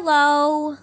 Hello.